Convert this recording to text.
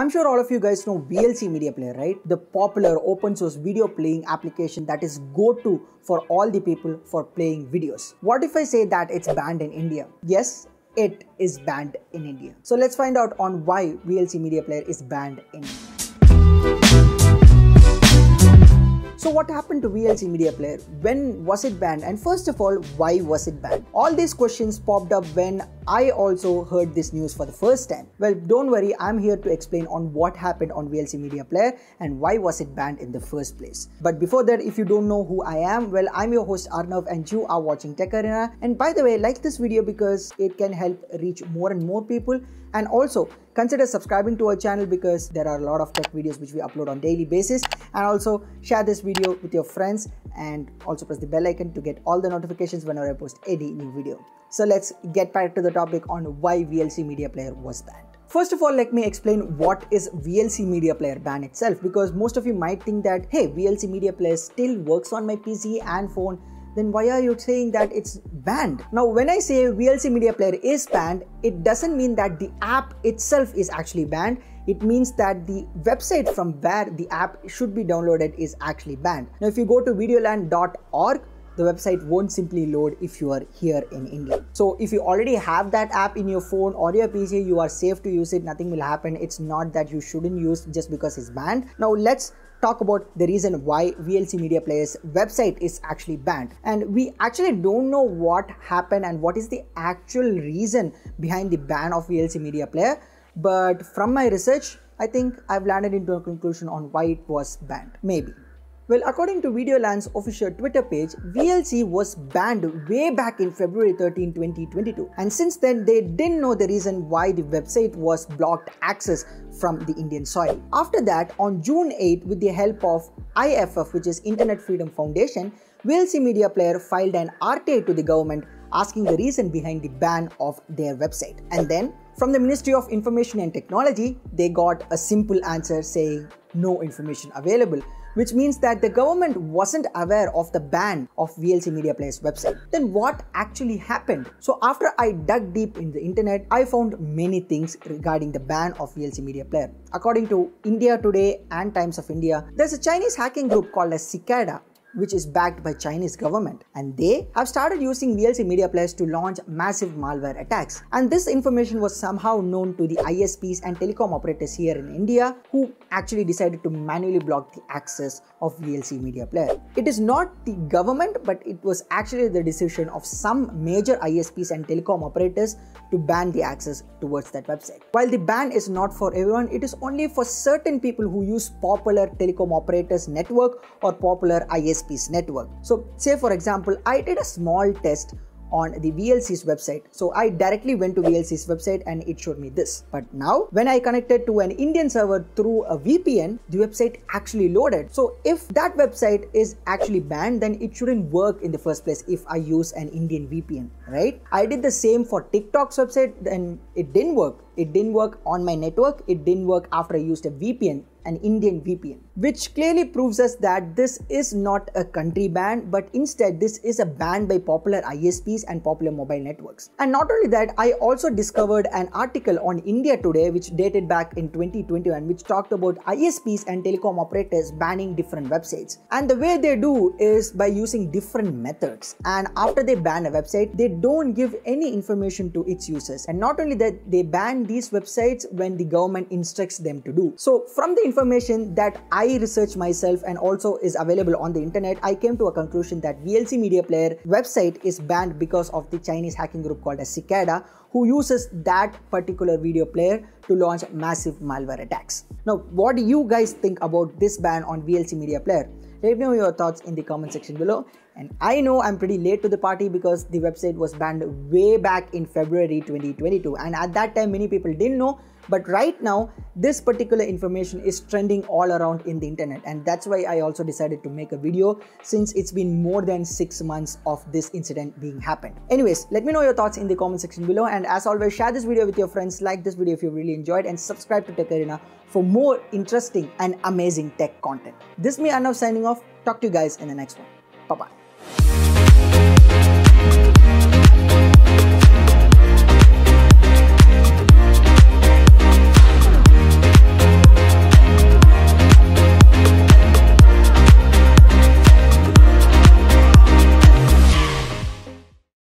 I'm sure all of you guys know VLC Media Player, right? The popular open source video playing application that is go-to for all the people for playing videos. What if I say that it's banned in India? Yes, it is banned in India. So let's find out on why VLC Media Player is banned in India. So what happened to VLC Media Player? When was it banned? And first of all, why was it banned? All these questions popped up when I also heard this news for the first time. Well, don't worry, I'm here to explain on what happened on VLC Media Player and why was it banned in the first place. But before that, if you don't know who I am, well, I'm your host Arnav and you are watching Tech Arena. And by the way, like this video because it can help reach more and more people and also consider subscribing to our channel because there are a lot of tech videos which we upload on daily basis and also share this video with your friends and also press the bell icon to get all the notifications whenever I post any new video. So let's get back to the topic on why VLC Media Player was banned. First of all, let me explain what is VLC Media Player ban itself because most of you might think that hey, VLC Media Player still works on my PC and phone then why are you saying that it's banned? Now, when I say VLC Media Player is banned, it doesn't mean that the app itself is actually banned. It means that the website from where the app should be downloaded is actually banned. Now, if you go to videolan.org, the website won't simply load if you are here in India. So if you already have that app in your phone or your PC, you are safe to use it. Nothing will happen. It's not that you shouldn't use just because it's banned. Now let's talk about the reason why VLC Media Player's website is actually banned. And we actually don't know what happened and what is the actual reason behind the ban of VLC Media Player. But from my research, I think I've landed into a conclusion on why it was banned. Maybe. Well, according to VideoLAN's official Twitter page, VLC was banned way back in February 13, 2022. And since then, they didn't know the reason why the website was blocked access from the Indian soil. After that, on June 8, with the help of IFF, which is Internet Freedom Foundation, VLC Media Player filed an RTI to the government asking the reason behind the ban of their website. And then, from the Ministry of Information and Technology, they got a simple answer saying no information available which means that the government wasn't aware of the ban of VLC Media Player's website. Then what actually happened? So after I dug deep in the internet, I found many things regarding the ban of VLC Media Player. According to India Today and Times of India, there's a Chinese hacking group called as Cicada which is backed by Chinese government and they have started using VLC media players to launch massive malware attacks and this information was somehow known to the ISPs and telecom operators here in India who actually decided to manually block the access of VLC media player. It is not the government but it was actually the decision of some major ISPs and telecom operators to ban the access towards that website. While the ban is not for everyone, it is only for certain people who use popular telecom operators network or popular ISPs ISP's network. So say for example, I did a small test on the VLC's website. So I directly went to VLC's website and it showed me this. But now when I connected to an Indian server through a VPN, the website actually loaded. So if that website is actually banned, then it shouldn't work in the first place if I use an Indian VPN, right? I did the same for TikTok's website, then it didn't work. It didn't work on my network. It didn't work after I used a VPN an Indian VPN, which clearly proves us that this is not a country ban, but instead this is a ban by popular ISPs and popular mobile networks. And not only that, I also discovered an article on India Today which dated back in 2021 which talked about ISPs and telecom operators banning different websites. And the way they do is by using different methods. And after they ban a website, they don't give any information to its users. And not only that, they ban these websites when the government instructs them to do. So from the information that I researched myself and also is available on the internet, I came to a conclusion that VLC Media Player website is banned because of the Chinese hacking group called as Cicada who uses that particular video player to launch massive malware attacks. Now, what do you guys think about this ban on VLC Media Player? Let me know your thoughts in the comment section below. And I know I'm pretty late to the party because the website was banned way back in February 2022. And at that time, many people didn't know but right now, this particular information is trending all around in the internet and that's why I also decided to make a video since it's been more than 6 months of this incident being happened. Anyways, let me know your thoughts in the comment section below and as always, share this video with your friends, like this video if you really enjoyed and subscribe to Tech Arena for more interesting and amazing tech content. This is me Arnav signing off. Talk to you guys in the next one. Bye-bye.